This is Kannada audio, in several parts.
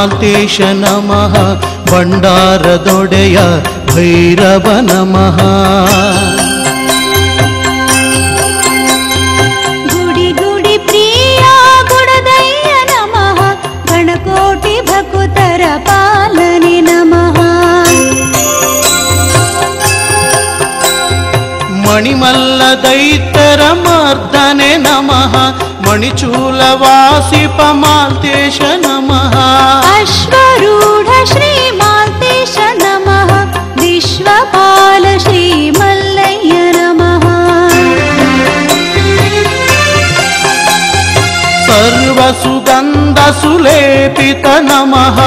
ಮಾಲ್ತೇಶ ನಮಃ ಭಂಡಾರದೊಡೆಯ ಭೈರವ ನಮಃ. ಗುಡಿ ಗುಡಿ ಪ್ರಿಯ ಗುಡದಯ್ಯ ನಮಃ ಗಣಕೋಟಿ ಭಕುತರ ಪಾಲನೆ ನಮಃ. ಮಣಿಮಲ್ಲ ದೈತ್ಯರ ಮರ್ದನೆ ನಮಃ ಮಣಿಚೂಲವಾಸಿ नमः। अश्वरूढ श्रीमाल्तीश नमः विश्वपाल श्रीमल्लय्य नमः। सर्वसुगन्धसुलेपित नमः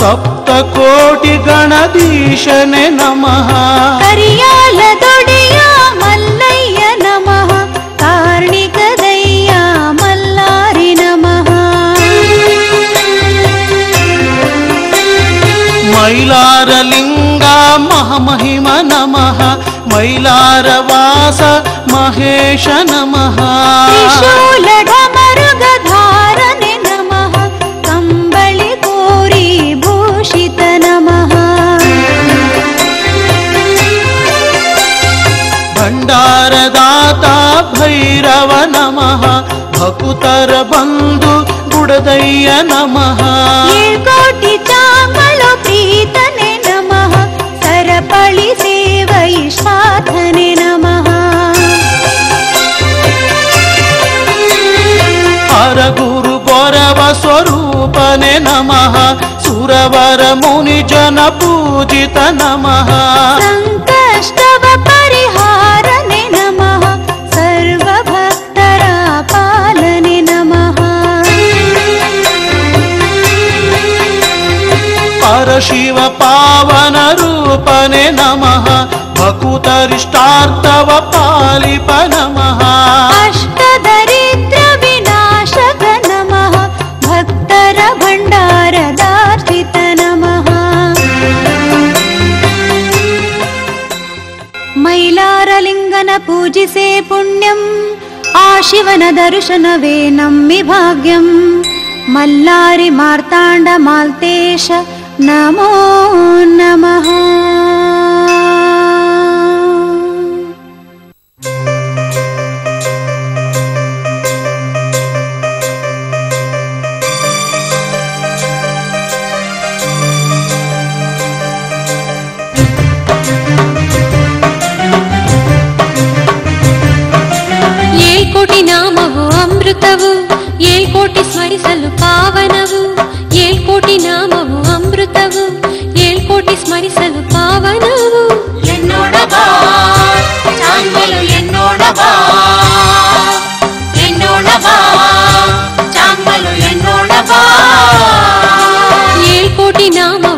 सप्तकोटिगणधीशने नमः। हरियाल नमः। मैलारवास महेश नमः। कम्बलिकोरी भूषित नमः। भण्डारदाता भैरव नमः। भकुतर बन्धु गुडदय्य नमः। नमः। मः सुरवरमुनिजनपूजित नमः। परिहारभक्त परशिव पावनरूपणे नमः। भकुतरिष्टार्थव पालिप नमः। शिवनदर्शनवेनं विभाग्यं मल्लारिमार्ताण्डमाल्तेश नमो नमः ஏழு நாம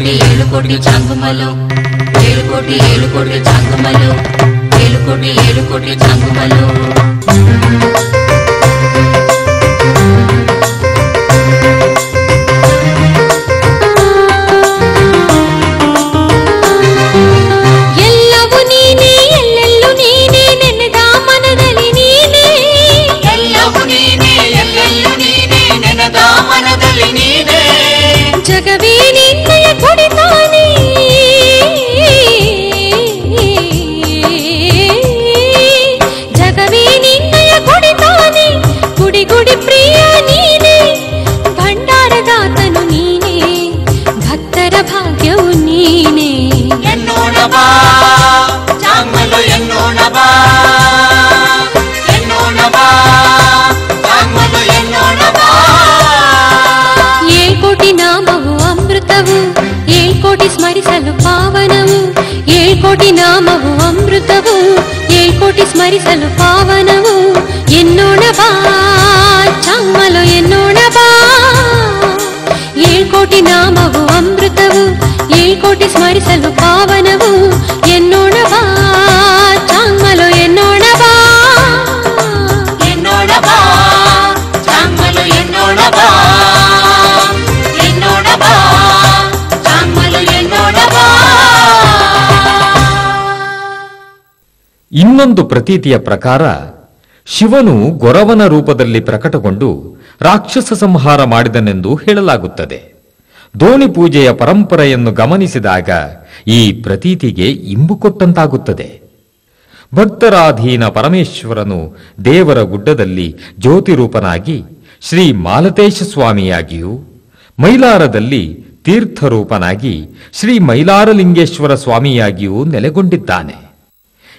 ಏಳು ಕೋಟಿ ಏಳು ಕೋಟಿ ಚಾಂಗುಮಲು ಏಳು ಕೋಟಿ ಏಳು ಕೋಟಿ ಚಾಂಗುಮಲು ಏಳು ಕೋಟಿ ಏಳು ಕೋಟಿ ಚಾಂಗುಮಲು ಎಲ್ಲವೂ కోటి స్మరిసలు పావనము ఏ ఏకోటి నామము అమృతము కోటి స్మరిసలు పావనము. ఎన్నోడబా చమ్మలు ఎన్నోడబా ఏకోటి నామము ఏ కోటి స్మరిసలు పా ಇನ್ನೊಂದು ಪ್ರತೀತಿಯ ಪ್ರಕಾರ, ಶಿವನು ಗೊರವನ ರೂಪದಲ್ಲಿ ಪ್ರಕಟಗೊಂಡು ರಾಕ್ಷಸ ಸಂಹಾರ ಮಾಡಿದನೆಂದು ಹೇಳಲಾಗುತ್ತದೆ. ದೋಣಿ ಪೂಜೆಯ ಪರಂಪರೆಯನ್ನು ಗಮನಿಸಿದಾಗ ಈ ಪ್ರತೀತಿಗೆ ಇಂಬು ಕೊಟ್ಟಂತಾಗುತ್ತದೆ. ಭಕ್ತರಾಧೀನ ಪರಮೇಶ್ವರನು ದೇವರ ಗುಡ್ಡದಲ್ಲಿ ಜ್ಯೋತಿರೂಪನಾಗಿ ಶ್ರೀ ಮಾಲತೇಶ ಸ್ವಾಮಿಯಾಗಿಯೂ, ಮೈಲಾರದಲ್ಲಿ ತೀರ್ಥರೂಪನಾಗಿ ಶ್ರೀ ಮೈಲಾರಲಿಂಗೇಶ್ವರ ಸ್ವಾಮಿಯಾಗಿಯೂ ನೆಲೆಗೊಂಡಿದ್ದಾನೆ.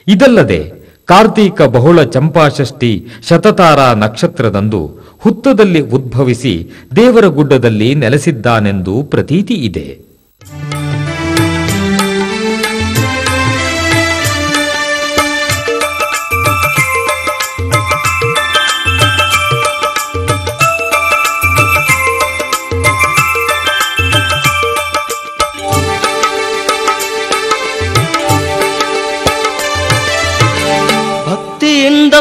ಇದಲ್ಲದೆ ಕಾರ್ತೀಕ ಬಹುಳ ಚಂಪಾಷಷ್ಠಿ ಶತತಾರ ನಕ್ಷತ್ರದಂದು ಹುತ್ತದಲ್ಲಿ ಉದ್ಭವಿಸಿ ದೇವರ ಗುಡ್ಡದಲ್ಲಿ ನೆಲೆಸಿದ್ದಾನೆಂದು ಪ್ರತೀತಿ ಇದೆ.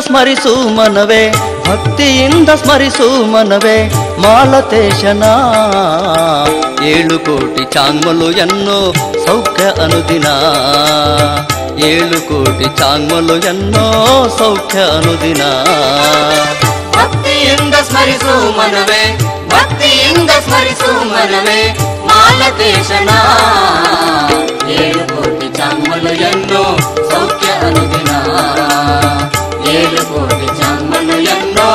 ಸ್ಮರಿಸು ಮನವೇ, ಭಕ್ತಿಯಿಂದ ಸ್ಮರಿಸು ಮನವೇ, ಮಾಲತೇಶನ. ಏಳು ಕೋಟಿ ಚಾಂಗ್ಮಲು ಎನ್ನೋ ಸೌಖ್ಯ ಅನುದಿನ. ಏಳು ಕೋಟಿ ಚಾಂಗ್ಮಲು ಎನ್ನೋ ಸೌಖ್ಯ ಅನುದಿನ. ಭಕ್ತಿಯಿಂದ ಸ್ಮರಿಸು ಮನವೇ, ಭಕ್ತಿಯಿಂದ ಸ್ಮರಿಸು ಮನವೇ, ಮಾಲತೇಶನ. ಏಳು ಕೋಟಿ ಚಾಮಲು ಎನ್ನೋ ಸೌಖ್ಯ ಅನುದಿನ. ಏಳು ಕೋಟಿ ಚಾಮಲು ಎನ್ನೋ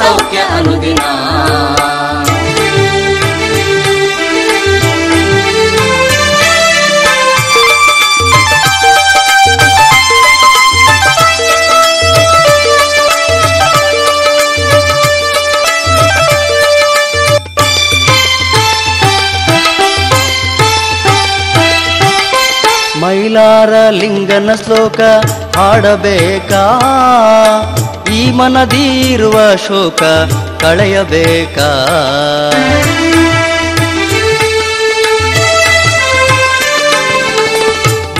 ಸೌಖ್ಯ ಅನುದಿನ ಮೈಲಾರ ಲಿಂಗನ ಶ್ಲೋಕ ಹಾಡಬೇಕಾ? ಈ ಮನದಿರುವ ಶೋಕ ಕಳೆಯಬೇಕಾ?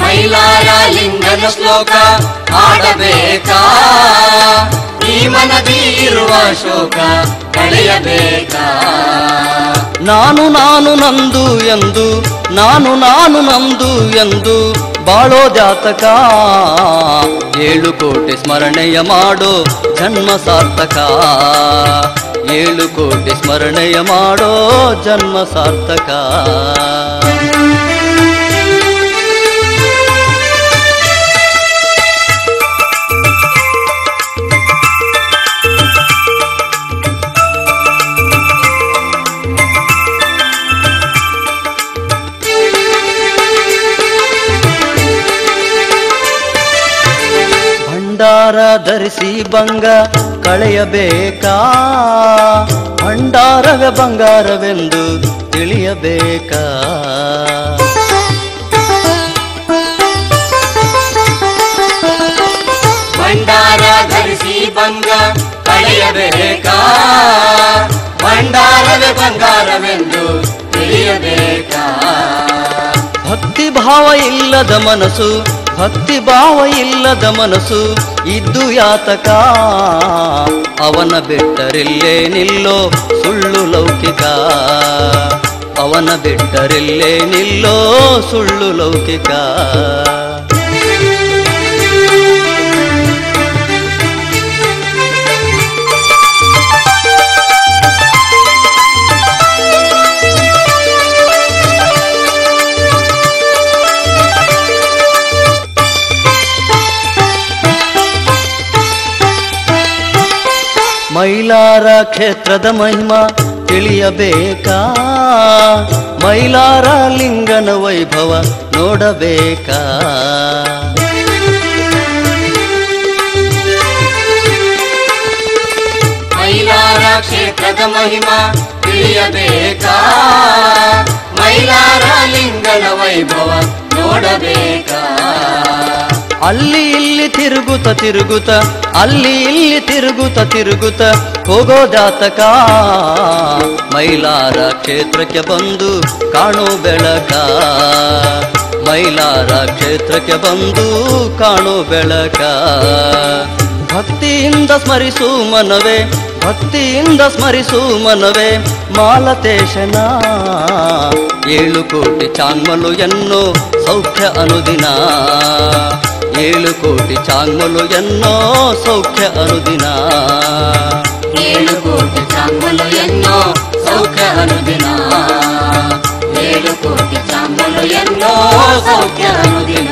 ಮೈಲಾರ ಲಿಂಗನ ಶ್ಲೋಕ ಆಡಬೇಕಾ ಈ ಮನದಿರುವ ಶೋಕ ಕಳೆಯಬೇಕಾ? ನಾನು ನಾನು ನಂದು ಎಂದು ನಾನು ನಾನು ನಂದು ಎಂದು ಬಾಳೋ ಜಾತಕ. ಏಳು ಕೋಟಿ ಸ್ಮರಣೆಯ ಮಾಡೋ ಜನ್ಮ ಸಾರ್ಥಕ. ಏಳು ಕೋಟಿ ಸ್ಮರಣೆಯ ಮಾಡೋ ಜನ್ಮ ಸಾರ್ಥಕ. ಭಂಡಾರ ಧರಿಸಿ ಬಂಗ ಕಳೆಯಬೇಕಾ ಭಂಡಾರವೇ ಬಂಗಾರವೆಂದು ತಿಳಿಯಬೇಕಾ ಭಂಡಾರ ಧರಿಸಿ ಬಂಗ ಕಳೆಯಬೇಕಾ ಭಂಡಾರವೇ ಬಂಗಾರವೆಂದು ಭಾವ ಇಲ್ಲದ ಮನಸ್ಸು, ಭಕ್ತಿ ಭಾವ ಇಲ್ಲದ ಮನಸ್ಸು, ಇದ್ದು ಯಾತಕ? ಅವನ ಬಿಟ್ಟರಿಲ್ಲೇ ನಿಲ್ಲೋ ಸುಳ್ಳು ಲೌಕಿಕ. ಅವನ ಬಿಟ್ಟರಿಲ್ಲೇ ನಿಲ್ಲೋ ಸುಳ್ಳು ಲೌಕಿಕ. ಮೈಲಾರ ಕ್ಷೇತ್ರದ ಮಹಿಮಾ ತಿಳಿಯಬೇಕಾ? ಮೈಲಾರ ಲಿಂಗನ ವೈಭವ ನೋಡಬೇಕಾ? ಮೈಲಾರ ಕ್ಷೇತ್ರದ ಮಹಿಮಾ ತಿಳಿಯಬೇಕಾ? ಮೈಲಾರ ಲಿಂಗನ ವೈಭವ ನೋಡಬೇಕಾ? ಅಲ್ಲಿ ಇಲ್ಲಿ ತಿರುಗುತ ತಿರುಗುತ ಅಲ್ಲಿ ಇಲ್ಲಿ ತಿರುಗುತ ತಿರುಗುತ ಹೋಗೋ ಜಾತಕ. ಮೈಲಾರ ಕ್ಷೇತ್ರಕ್ಕೆ ಬಂದು ಕಾಣೋ ಬೆಳಕ. ಮೈಲಾರ ಕ್ಷೇತ್ರಕ್ಕೆ ಬಂದು ಕಾಣೋ ಬೆಳಕ. ಭಕ್ತಿಯಿಂದ ಸ್ಮರಿಸು ಮನವೇ, ಭಕ್ತಿಯಿಂದ ಸ್ಮರಿಸು ಮನವೇ ಮಾಲತೇಶನ ಏಳು ಕೋಟಿ ಚಾಂಗ್ಮಲು ಎನ್ನೋ ಸೌಖ್ಯ ಅನುದಿನ. ಏಳು ಕೋಟಿ ಚಾಂಗ್ಮಲು ಎನ್ನೋ ಸೌಖ್ಯ ಅನುದಿನ ಏಳು ಕೋಟಿ ಚಾಂಬಲು ಎನ್ನೋ ಸೌಖ್ಯ ಅನುದಿನ ಏಳು ಕೋಟಿ ಚಾಂಬಲು ಎನ್ನೋ ಸೌಖ್ಯ ಅನುದಿನ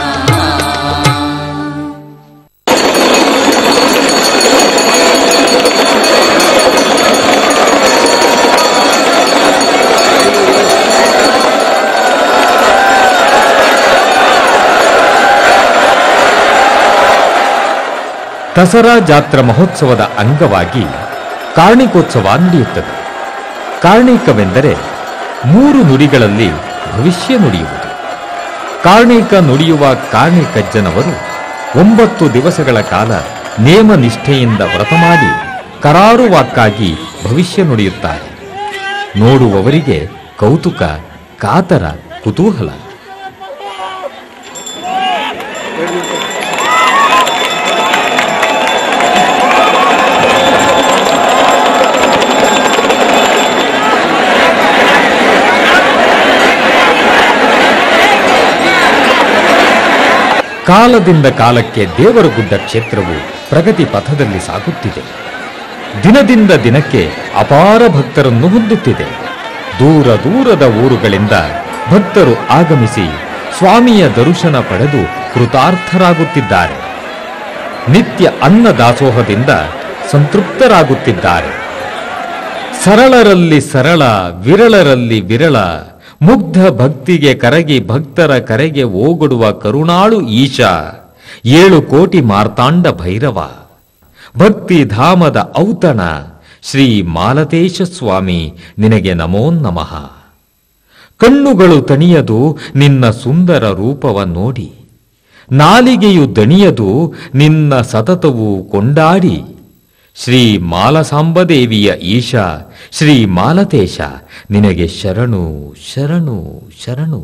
ದಸರಾ ಜಾತ್ರಾ ಮಹೋತ್ಸವದ ಅಂಗವಾಗಿ ಕಾರ್ಣಿಕೋತ್ಸವ ನಡೆಯುತ್ತದೆ. ಕಾರ್ಣಿಕವೆಂದರೆ ಮೂರು ನುಡಿಗಳಲ್ಲಿ ಭವಿಷ್ಯ ನುಡಿಯುವುದು. ಕಾರ್ಣಿಕ ನುಡಿಯುವ ಕಾರ್ಣಿಕಜ್ಜನವರು ಒಂಬತ್ತು ದಿವಸಗಳ ಕಾಲ ನೇಮ ನಿಷ್ಠೆಯಿಂದ ವ್ರತ ಮಾಡಿ ಕರಾರುವಾಕ್ಕಾಗಿ ಭವಿಷ್ಯ ನುಡಿಯುತ್ತಾರೆ. ನೋಡುವವರಿಗೆ ಕೌತುಕ, ಕಾತರ, ಕುತೂಹಲ. ಕಾಲದಿಂದ ಕಾಲಕ್ಕೆ ದೇವರಗುಡ್ಡ ಕ್ಷೇತ್ರವು ಪ್ರಗತಿ ಪಥದಲ್ಲಿ ಸಾಗುತ್ತಿದೆ. ದಿನದಿಂದ ದಿನಕ್ಕೆ ಅಪಾರ ಭಕ್ತರನ್ನು ಹೊಂದುತ್ತಿದೆ. ದೂರ ದೂರದ ಊರುಗಳಿಂದ ಭಕ್ತರು ಆಗಮಿಸಿ ಸ್ವಾಮಿಯ ದರ್ಶನ ಪಡೆದು ಕೃತಾರ್ಥರಾಗುತ್ತಿದ್ದಾರೆ. ನಿತ್ಯ ಅನ್ನ ದಾಸೋಹದಿಂದ ಸಂತೃಪ್ತರಾಗುತ್ತಿದ್ದಾರೆ. ಸರಳರಲ್ಲಿ ಸರಳ, ವಿರಳರಲ್ಲಿ ವಿರಳ ಮುಗ್ಧ ಭಕ್ತಿಗೆ ಕರಗಿ ಭಕ್ತರ ಕರೆಗೆ ಓಗೊಡುವ ಕರುಣಾಳು ಈಶ. ಏಳು ಕೋಟಿ ಮಾರ್ತಾಂಡ ಭೈರವ. ಭಕ್ತಿ ಧಾಮದ ಔತಣ. ಶ್ರೀ ಮಾಲತೇಶ ಸ್ವಾಮಿ, ನಿನಗೆ ನಮೋ ನಮಃ. ಕಣ್ಣುಗಳು ತಣಿಯದು ನಿನ್ನ ಸುಂದರ ರೂಪವ ನೋಡಿ. ನಾಲಿಗೆಯು ದಣಿಯದು ನಿನ್ನ ಸತತವು ಕೊಂಡಾಡಿ. ಶ್ರೀ ಮಾಲಸಾಂಬದೇವಿಯ ಈಶಾ ಶ್ರೀ ಮಾಲತೇಶ ನಿನಗೆ ಶರಣು ಶರಣು ಶರಣು.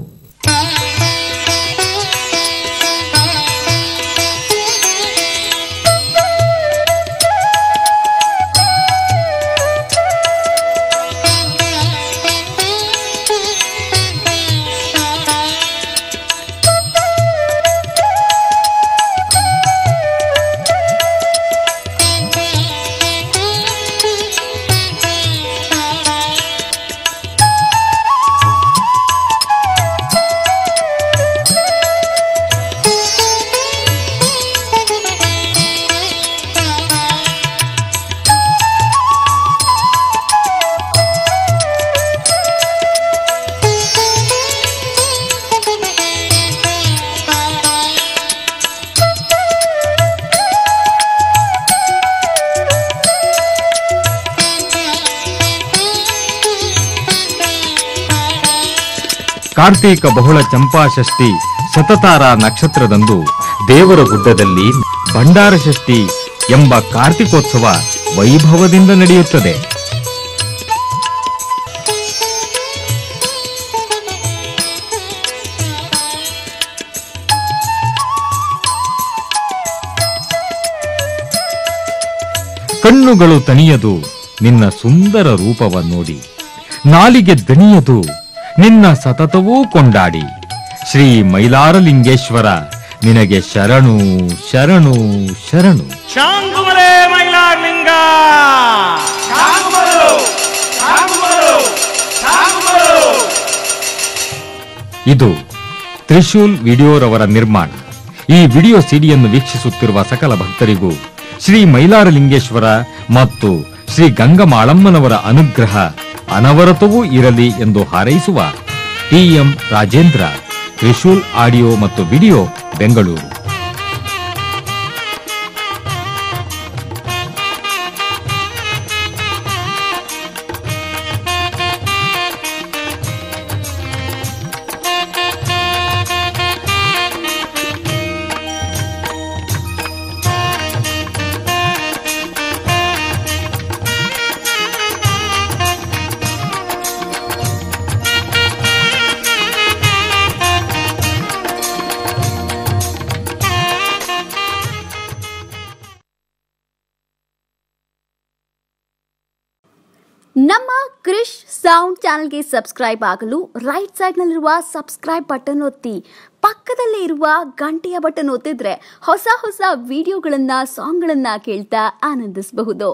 ಕಾರ್ತೀಕ ಬಹುಳ ಚಂಪಾ ಷಷ್ಠಿ ಸತತಾರ ನಕ್ಷತ್ರದಂದು ದೇವರ ಗುಡ್ಡದಲ್ಲಿ ಭಂಡಾರ ಷಷ್ಠಿ ಎಂಬ ಕಾರ್ತಿಕೋತ್ಸವ ವೈಭವದಿಂದ ನಡೆಯುತ್ತದೆ. ಕಣ್ಣುಗಳು ತಣಿಯದು ನಿನ್ನ ಸುಂದರ ರೂಪವ ನೋಡಿ, ನಾಲಿಗೆ ದಣಿಯದು ನಿನ್ನ ಸತತವೂ ಕೊಂಡಾಡಿ. ಶ್ರೀ ಮೈಲಾರಲಿಂಗೇಶ್ವರ ನಿನಗೆ ಶರಣು ಶರಣು ಶರಣು. ಶಾಂಗುಮಲೆ ಮೈಲಾರ್ಲಿಂಗ! ಇದು ತ್ರಿಶೂಲ್ ವಿಡಿಯೋರವರ ನಿರ್ಮಾಣ. ಈ ವಿಡಿಯೋ ಸಿಡಿಯನ್ನು ವೀಕ್ಷಿಸುತ್ತಿರುವ ಸಕಲ ಭಕ್ತರಿಗೂ ಶ್ರೀ ಮೈಲಾರಲಿಂಗೇಶ್ವರ ಮತ್ತು ಶ್ರೀ ಗಂಗಮಾಳಮ್ಮನವರ ಅನುಗ್ರಹ ಅನವರತವೂ ಇರಲಿ ಎಂದು ಹಾರೈಸುವ ಟಿಎಂ ರಾಜೇಂದ್ರ ತ್ರಿಶೂಲ್ ಆಡಿಯೋ ಮತ್ತು ವಿಡಿಯೋ ಬೆಂಗಳೂರು. ಸೌಂಡ್ ಚಾನಲ್ಗೆ ಸಬ್ಸ್ಕ್ರೈಬ್ ಆಗಲು ರೈಟ್ ಸೈಡ್ನಲ್ಲಿರುವ ಸಬ್ಸ್ಕ್ರೈಬ್ ಬಟನ್ ಒತ್ತಿ. ಪಕ್ಕದಲ್ಲೇ ಇರುವ ಗಂಟೆಯ ಬಟನ್ ಒತ್ತಿದ್ರೆ ಹೊಸ ಹೊಸ ವಿಡಿಯೋಗಳನ್ನು ಸಾಂಗ್ಗಳನ್ನು ಕೇಳ್ತಾ ಆನಂದಿಸಬಹುದು.